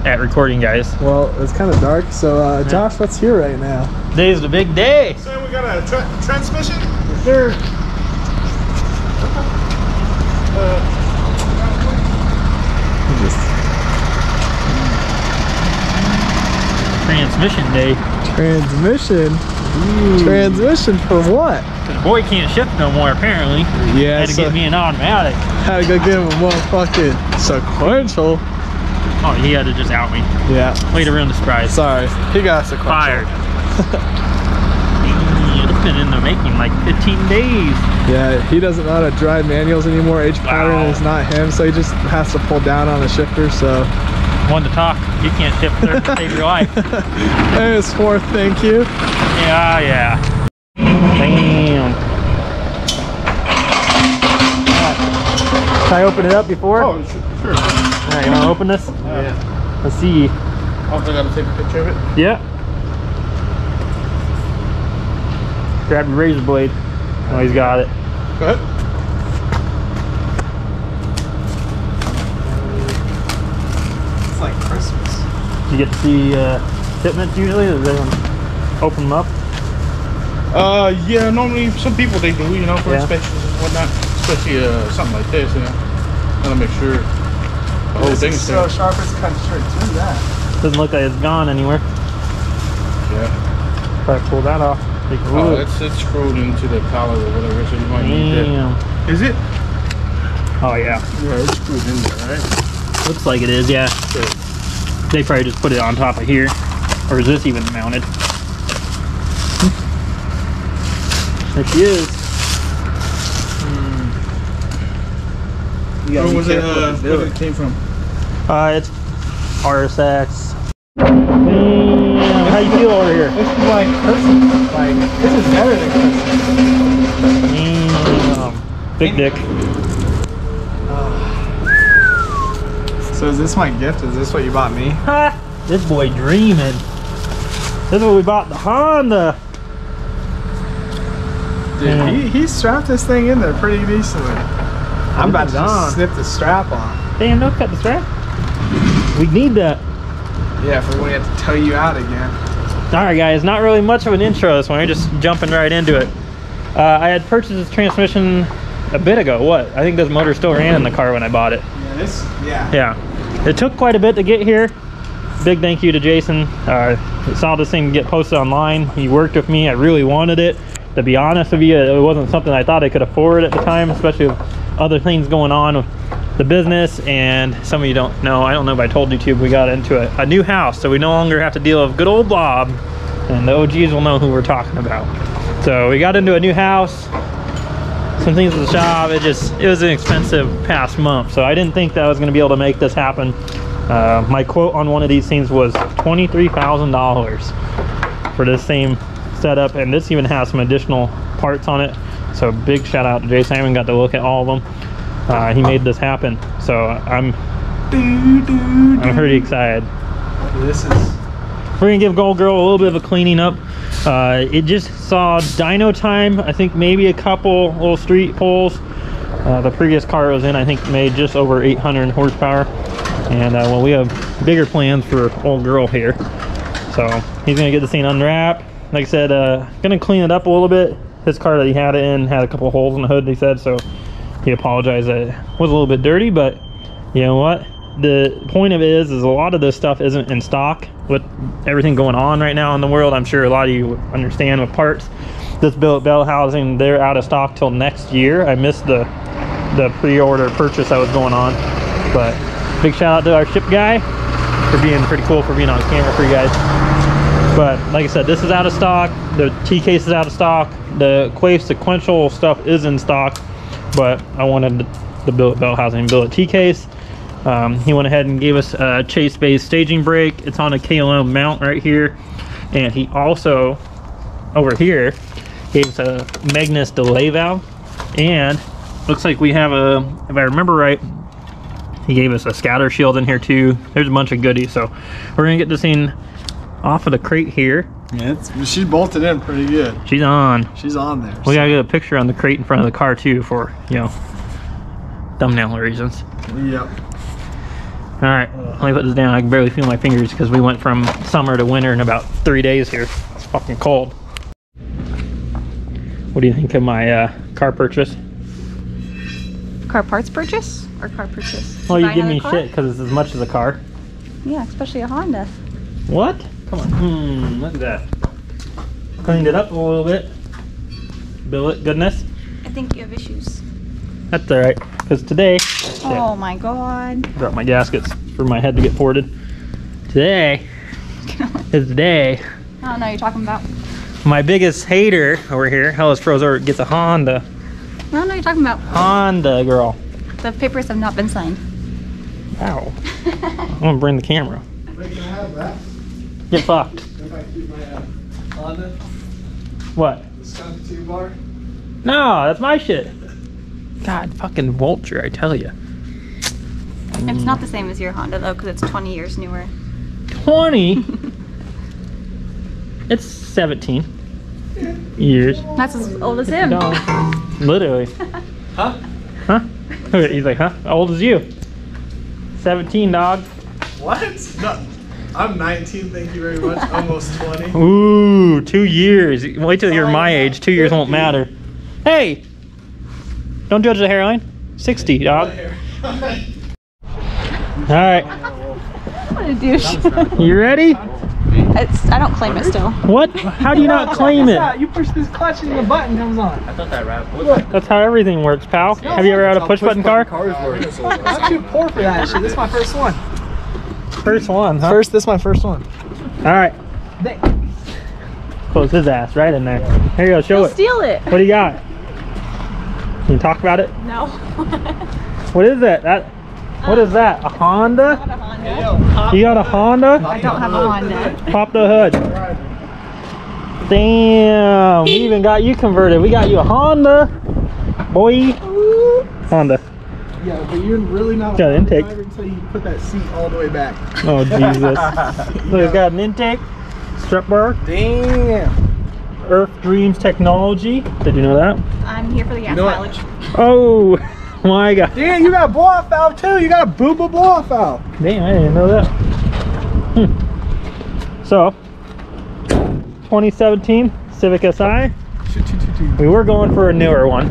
Chase sucks at recording, guys. Well, it's kind of dark, so uh, Josh, what's here right now? Today's the big day. So we got a tra transmission? Sure. Transmission day. Transmission. Transmission for what? The boy can't shift no more, apparently. Yeah, Had to so get me an automatic. had to go get him a motherfucking sequential. Oh, he had to just out me. Yeah, Way to ruin the surprise. sorry. He got a sequential. Fired. Man, it's been in the making like 15 days. Yeah, he doesn't know how to drive manuals anymore. H pattern Wow. is not him, so he just has to pull down on the shifter. So One to talk. You can't shift there to save your life. there's fourth, thank you. Yeah, yeah. Damn. Can I open it up before? Oh, sure. sure. Alright, you want to open this? Yeah. Let's see. Also got to take a picture of it. Yeah. Grab your razor blade. Oh, he's got it. Go ahead. It's like Christmas. You get to see uh, shipments usually? Does everyone open them up? Uh, yeah, normally some people they do, you know, for Yeah. inspections and whatnot. Especially uh, something like this, you know. Gotta make sure Oh, the whole This thing's is so sharp, it's cut straight through that. Doesn't look like it's gone anywhere. Yeah. Probably pull that off. Take a Oh, look. it's it's screwed into the collar or whatever, so you might need that. Damn. Is it? Oh yeah. Yeah, it's screwed in there, right? Looks like it is, yeah. They probably just put it on top of here. Or is this even mounted? There she is. You Where was it? Uh, where it came from? Uh, it's RSX. Damn, how you feel over here? This is like Christmas. Like, this is better than Christmas. Damn. Big dick. So is this my gift? Is this what you bought me? Ha! This boy dreaming. This is what we bought the Honda. Dude, Yeah. he, he strapped this thing in there pretty decently. I'm about to on. snip the strap off. Damn, no cut the strap. We need that. Yeah, for when we have to tow you out again. All right, guys, not really much of an intro this one. We're just jumping right into it. Uh, I had purchased this transmission a bit ago. What? I think this motor still ran in the car when I bought it. Yeah, this, yeah. Yeah. It took quite a bit to get here. Big thank you to Jason. Uh, saw this thing get posted online. He worked with me. I really wanted it. To be honest with you, it wasn't something I thought I could afford at the time, especially with other things going on with the business. And some of you don't know, I don't know if I told YouTube, we got into a, a new house. So we no longer have to deal with good old Bob. And the OGs will know who we're talking about. So we got into a new house some things at the shop. It just it was an expensive past month, so I didn't think that I was going to be able to make this happen. Uh, my quote on one of these things was twenty three thousand dollars for this same setup, and this even has some additional parts on it. So big shout out to Jay haven't got to look at all of them. Uh, he made this happen, so I'm I'm pretty excited. This is, We're gonna give Gold Girl a little bit of a cleaning up. Uh, it just saw dyno time. I think maybe a couple little street pulls. Uh, the previous car it was in, I think, made just over 800 horsepower. And uh, well, we have bigger plans for Old Girl here. So he's gonna get the thing unwrapped. Like I said, uh, gonna clean it up a little bit. His car that he had it in had a couple holes in the hood. He said so. He apologized that it was a little bit dirty, but you know what? The point of it is, is a lot of this stuff isn't in stock with everything going on right now in the world. I'm sure a lot of you understand with parts. This billet bell housing, they're out of stock till next year. I missed the the pre-order purchase that was going on, but big shout out to our ship guy for being pretty cool for being on camera for you guys. But like I said, this is out of stock. The T case is out of stock. The Quaife sequential stuff is in stock, but I wanted the billet bell housing billet T case. Um, he went ahead and gave us a chase based staging brake. It's on a KLM mount right here. And he also, over here, gave us a Magnus delay valve. And looks like we have a, if I remember right, he gave us a scatter shield in here too. There's a bunch of goodies. So we're gonna get this thing off of the crate here. yeah, it's, she's bolted in pretty good. She's on. She's on there. We gotta get a picture on the crate in front of the car too for, you know, thumbnail reasons. Yep. All right, let me put this down. I can barely feel my fingers because we went from summer to winter in about three days here. It's fucking cold. What do you think of my uh, car purchase? Car parts purchase or car purchase? Well, you Buy give me car? shit because it's as much as a car. Yeah, especially a Honda. What? Come on. Hmm, look at that. Cleaned it up a little bit. Billet goodness. I think you have issues. That's all right. Because today, shit, Oh my god. dropped my gaskets for my head to get ported. Today is the day I don't know what you're talking about. my biggest hater over here, Hellas Frozer, gets a Honda. I don't know what you're talking about. Honda girl. The papers have not been signed. Wow. I'm gonna bring the camera. Get fucked. If I keep my uh, Honda, What? skunk two bar. No, that's my shit. God, fucking vulture, I tell you. It's not the same as your Honda though, because it's 20 years newer. 20? it's 17 years. That's as old as him. No. Literally. Huh? Huh? He's like, huh? How old is you? 17, dog. What? No. I'm 19, thank you very much. Almost 20. Ooh, two years. Wait till you're oh, my age. Two years won't matter. Hey! Don't judge the hairline. 60, dog. Alright, What a douche. you ready? it's, I don't claim it still. What? How do you not claim it? You push this clutch and the button comes on. I thought that That's how everything works, pal. Have you ever had a push button car? I'm too poor for that shit. This is my first one. First one, huh? First, this is my first one. Alright. Close his ass right in there. Here you go, show it. Steal it. What do you got? Can you talk about it? No. What is it? That what is that? A Honda? You got a Honda? I don't have a Honda. Pop the hood. Damn, we even got you converted. We got you a Honda. Boy. Honda. Yeah, but you're really not Got an intake. until you put that seat all the way back. Oh Jesus. Look, it's got an intake. Strap bar. Damn. Earth Dreams Technology. Did you know that? I'm here for the gas know what? mileage. Oh my god. Damn, you got a blow off valve too. You got a booba blow off valve. Damn, I didn't know that. Hmm. So, 2017 Civic Si. We were going for a newer one,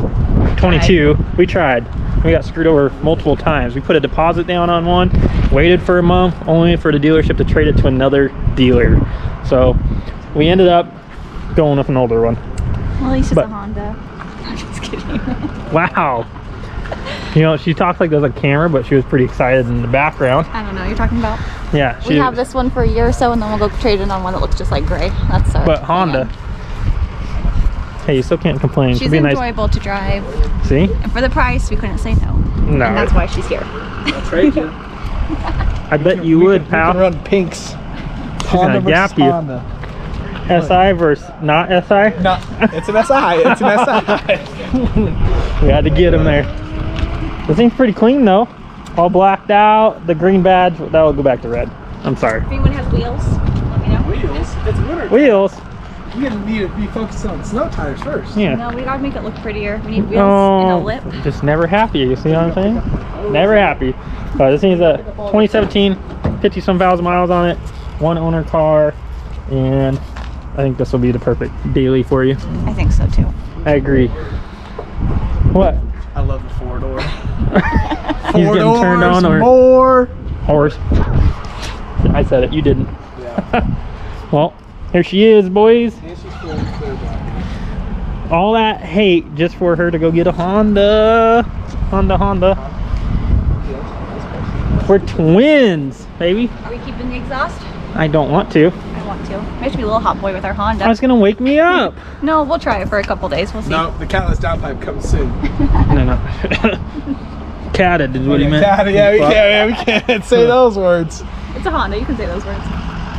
22. We tried. We got screwed over multiple times. We put a deposit down on one, waited for a month, only for the dealership to trade it to another dealer. So, we ended up going with an older one. Well, at least it's But- a Honda. I'm just kidding. Wow. You know, she talks like there's a camera, but she was pretty excited in the background. I don't know what you're talking about. Yeah, she. We have this one for a year or so, and then we'll go trade it on one that looks just like gray. That's our. But Honda. plan. Hey, you still can't complain. She's Should be a nice. enjoyable to drive, See? and for the price, we couldn't say no. No. And that's why she's here. That's right, kid. I bet you would, We pal. can run pinks. gonna gap you. Honda. SI versus not SI. No, it's an SI. It's an SI. We had to get him there. This thing's pretty clean though. All blacked out. The green badge that will go back to red. I'm sorry. If anyone has wheels, let me know. Wheels. It's winter. Wheels. You need to be focused on snow tires first. Yeah. No, we gotta make it look prettier. We need wheels and a Oh, lip. just never happy. You see what I'm saying? Never happy. But this thing's a 2017, 50 some thousand miles on it, one owner car, and I think this will be the perfect daily for you. I think so too. I agree. What? I love the four door. He's getting turned on or more. horse. I said it. You didn't. Yeah. well, here she is, boys. And she's fully clear black. All that hate just for her to go get a Honda. Honda, Honda. We're twins, baby. Are we keeping the exhaust? I don't want to. I want to. Makes be a little hot boy with our Honda. I was gonna wake me up. No, we'll try it for a couple days. We'll see. No, the catless downpipe comes soon. no, no. Catted is what he meant. Yeah, yeah, we can't, we can't say those words. It's a Honda. You can say those words.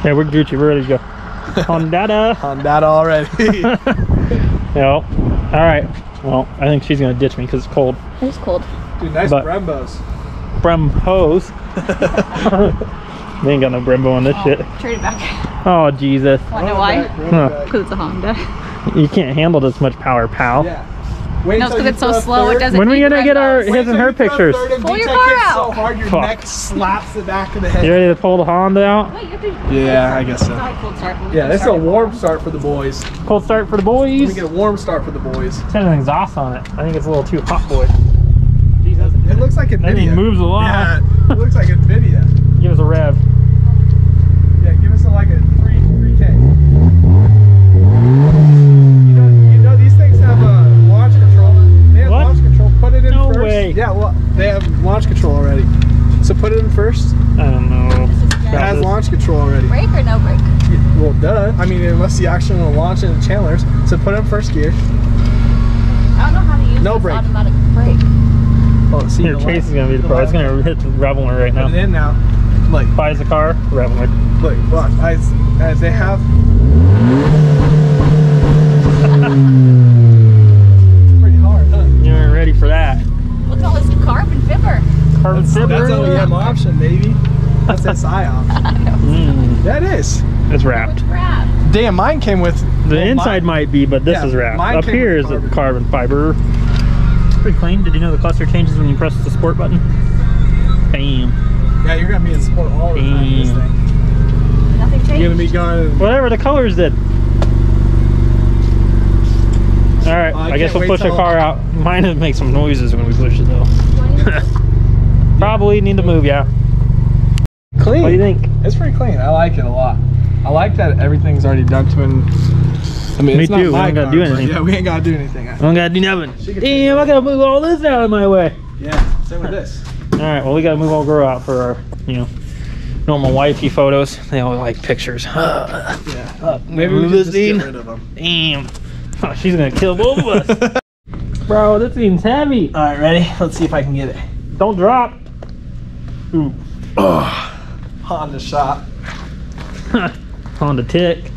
Yeah, we're Gucci. We're ready to go. Honda. On that already. no. All right. Well, I think she's gonna ditch me because it's cold. It's cold. Dude, nice But- Brembos. Brembos. we ain't got no Brembo on this Oh, shit. Trade it back. Oh Jesus. Wanna know why? Huh. Because it's a Honda. You can't handle this much power, pal. Yeah. Wait No, because it's so throw a slow. It doesn't. When are we keep gonna get our his and her you throw a pictures? Pull your car out. So hard, your Fuck. neck slaps the back of the head. You ready to pull the Honda out? Wait, you have to. Yeah, I guess so. Cold. Yeah, this is a warm start for the boys. Cold start for the Let me boys. get a warm start for the boys. It's got an exhaust on it. I think it's a little too hot, boy. Jesus. It looks like That thing Nvidia. moves a lot. Yeah, it looks like Nvidia. Give us a rev. Yeah, give us a, like a three three K. You know, you know these things have a launch control. They have What? launch control. Put it in No first. way. Yeah, well, they have launch control already. So put it in first. I don't know. It has launch control already. Brake or no brake? Yeah, Well, duh. I mean, unless you actually want to launch it in Chandler's. So put it in first gear. I don't know how to use No this brake. automatic brake. Oh, see Your the Chase is gonna be the pro. It's gonna hit the Reveler right Put it now. in now. Like, Buys the car, Reveler. look, watch. As, as they have. Pretty hard, huh? You weren't ready for that. Look at all this carbon fiber. Carbon That's, fiber. that's OEM option, baby. That's SI option. Mm, That is. it's wrapped. Crap. Damn, mine came with The well, inside mine- might be, but this Yeah, is wrapped. mine Up came here with is a carbon. carbon fiber. Pretty clean. Did you know the cluster changes when you press the sport button? Bam. Yeah, you're gonna be in sport all the time. This thing. Nothing changed. You're gonna be going. Whatever the colors did. All right, Oh, I I, guess we'll push the car out. Mine would make some noises when we push it though. Probably need to move, yeah. Clean. What do you think? It's pretty clean. I like it a lot. I like that everything's already done to it. I mean, Me it's not too. We ain't gotta do anything. Yeah, we ain't gotta do anything. I don't gotta do nothing. Damn, I gotta move all this out of my way. Yeah, same with this. All right, well we gotta move old girl out for our, you know, normal wifey photos. They all like pictures. Yeah. Uh, maybe we move can this just get rid of them. Damn. Oh, she's gonna kill both of us. Bro, this thing's heavy. All right, ready? Let's see if I can get it. Don't drop. Ooh. Honda shot. Honda Tick.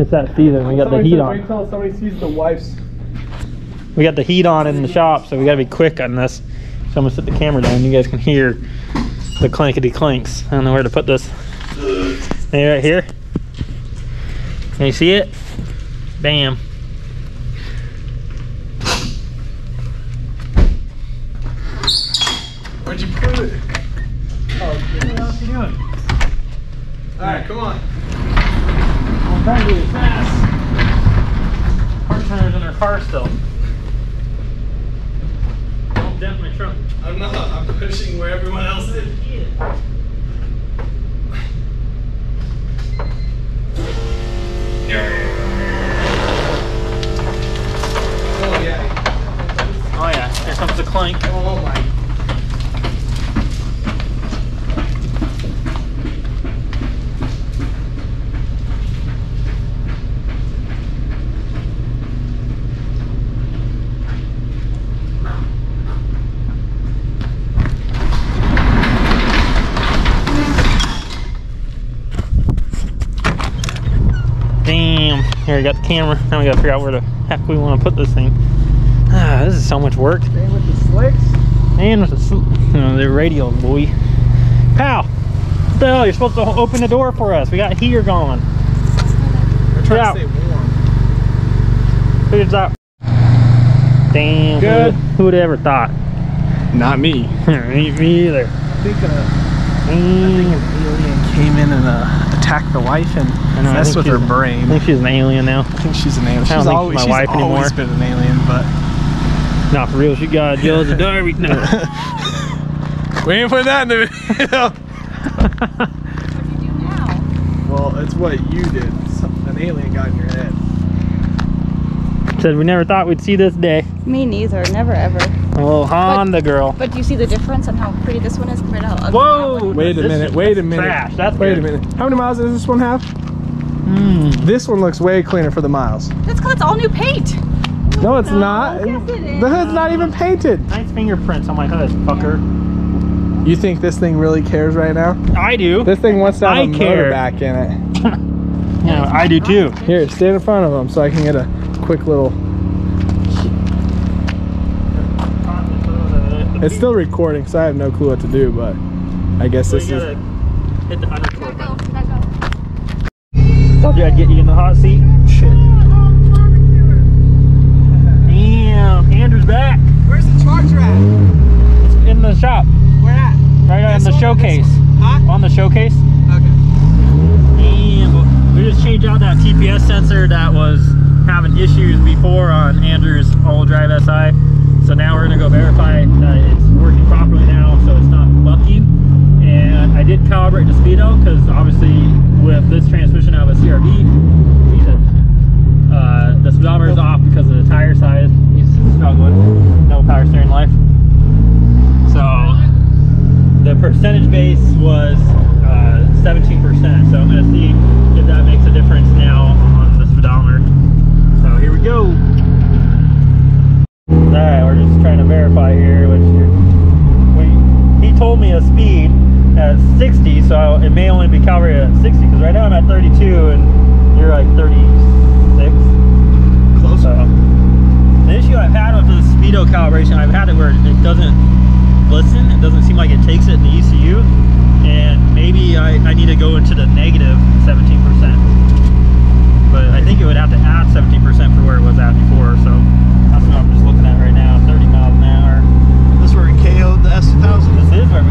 It's that season. We got the heat said on. Wait till somebody sees the wife's. We got the heat on in the shop, so we gotta be quick on this. So I'm gonna set the camera down. You guys can hear the clankety clanks. I don't know where to put this. Maybe right here. Can you see it? Bam. Where'd you put it? Oh, What else you doing? all right, come on. I'm trying to do it fast. Car tires in her car still. Don't dent my trunk. I'm not. I'm pushing where everyone else is. Camera. Now we gotta figure out where the heck we want to put this thing. Ah, this is so much work. Same with the slicks. And with the, sl- you know, the radio, boy. Pal, what the hell? You're supposed to open the door for us. We got heater going. We're trying Yeah. to stay warm. Figure this out. Damn. Good. Who would ever thought? Not me. Me me either. I think, uh, I think an alien came in and uh, attacked the wife and I know, I messed think with her she's- brain. I think she's an alien now. I think she's an alien. I She's don't think always, she's she's my wife always anymore. been an alien, but Not for real. She got jealous of Darby. No. we ain't put that in the video. What do you do now? well, it's what you did. Some, an alien got in your head. Said we never thought we'd see this day. Me neither. Never ever. Oh, little Honda girl. But do you see the difference on how pretty this one is compared to how ugly that Whoa! one? Wait a This minute. Wait a minute. Trash. That's Wait a minute. How many miles does this one have? Mm. This one looks way cleaner for the miles. That's because it's all new paint. No, it's No, not. yes, it The is. hood's not even painted. Nice fingerprints on my hood, fucker. You think this thing really cares right now? I do. This thing wants to have I a motor back in it. Yeah, I do too. Here, stand in front of them so I can get a quick little It's still recording, so I have no clue what to do, but I guess so this is. Hit the. Told you I'd get you in the hot seat. Shit. Damn, Andrew's back. Where's the charger at? It's in the shop. Where at? Right on the showcase. Huh? On the showcase. Okay. Damn, we just changed out that TPS sensor that was having issues before on Andrew's all-drive SI. So now we're gonna go verify that it's working properly now, so it's not bucking. And I did calibrate the speedo, because obviously with this transmission out of a CRV, uh, the speedometer is off because of the tire size. He's struggling, no power steering life. So the percentage base was uh, 17%. So I'm going to see if that makes a difference now on the speedometer. Here we go. Alright, we're just trying to verify here, which we, he told me a speed at 60, so it may only be calibrated at 60, because right now I'm at 32, and you're like 36. Close. So, the issue I've had with the speedo calibration, I've had it where it doesn't listen, it doesn't seem like it takes it in the ECU, and maybe I, I need to go into the negative 17% but I think it would have to add 17% for where it was at before, so that's what I'm just looking at right now, 30 miles an hour. This is where we KO'd the S2000. This is where we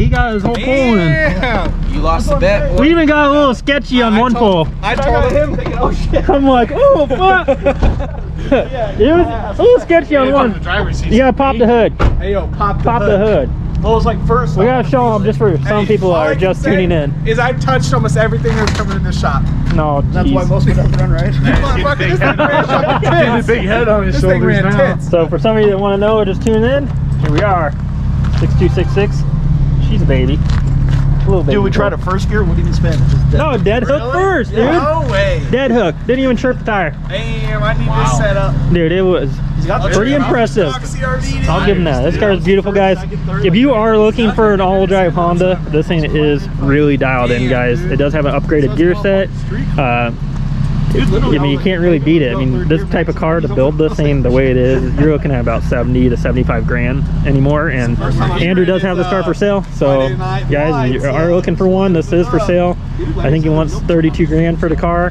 He got his whole pole in. You lost the bet. We even got a little sketchy on I one told- pole. I told him. Oh shit. I'm like, oh fuck. it was a little sketchy on one. driver's. You gotta pop the hood. Hey yo, pop the Pop hood. the hood. Well, it was like first. We gotta show them just for some Hey, people are just tuning in. Is I've touched almost everything that's coming in this shop. No, That's why most people don't run right. Motherfucker, this thing ran fucking Getting a big head on his This thing shoulders ran now. tits. So for some of you that want to know or just tune in, here we are. 6266. She's a baby. Little baby. Dude, we tried girl. a first gear, wouldn't even spin. Just dead. No, dead hook first, dude. No way. Dead hook. Didn't even trip the tire. Damn, I need this set up. Dude, it was He's got pretty trigger. impressive. CRV, I'll give him that. This car is beautiful, guys. If you are looking for an all-wheel drive Honda, this thing is really dialed in, guys. It does have an upgraded gear set. Uh, I mean, you can't really beat it. I mean, this type of car to build this thing the way it is, you're looking at about 70 to 75 grand anymore. And Andrew does have this car for sale. So, guys, if you are looking for one, this is for sale. I think he wants 32 grand for the car.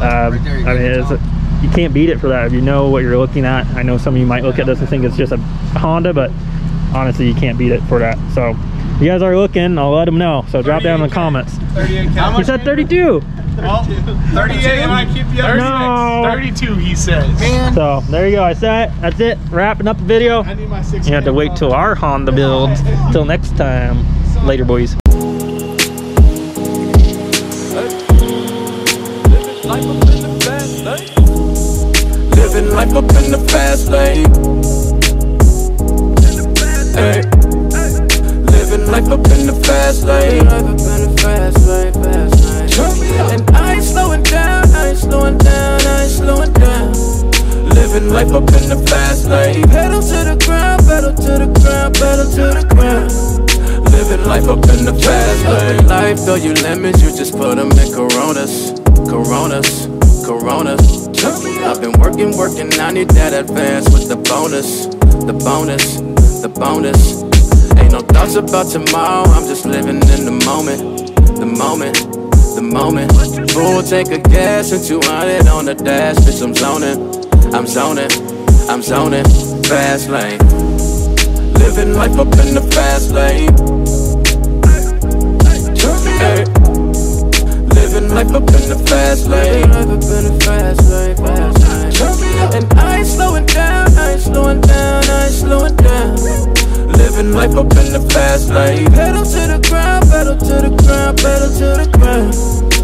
Um, I mean, you can't beat it for that if you know what you're looking at. I know some of you might look at this and think it's just a Honda, but honestly, you can't beat it for that. So, if you guys are looking, I'll let them know. So, drop down in the comments. He said 32. Well, 38 and I keep the other No. 32, he says. Man, So there you go. I said it. That's it. Wrapping up the video. I need my six You have to wait till our Honda builds. Till next time. Later, boys. Living life up in the fast lane. Hey. Living life up in the fast lane. Life up in the fast lane, fast lane. And I ain't slowing down, I ain't slowing down, I ain't slowing down. Living life up in the fast lane. Pedal to the ground, pedal to the ground, pedal to the ground. Living life up in the fast lane. Life, though you lemons, you just put them in Coronas, Coronas, Coronas. I've been working, working, I need that advance with the bonus, the bonus, the bonus. Ain't no thoughts about tomorrow, I'm just living in the moment, the moment, the moment. Full tank of gas and 200 on the dash, bitch, I'm zoning, I'm zoning, I'm zoning, fast lane. Living life up in the fast lane. Hey. Living life up in the fast lane. Life up in the fast lane, fast lane. And I ain't slowing down, I ain't slowing down, I ain't slowing down living life up in the fast lane Pedal to the ground, pedal to the ground, pedal to the ground.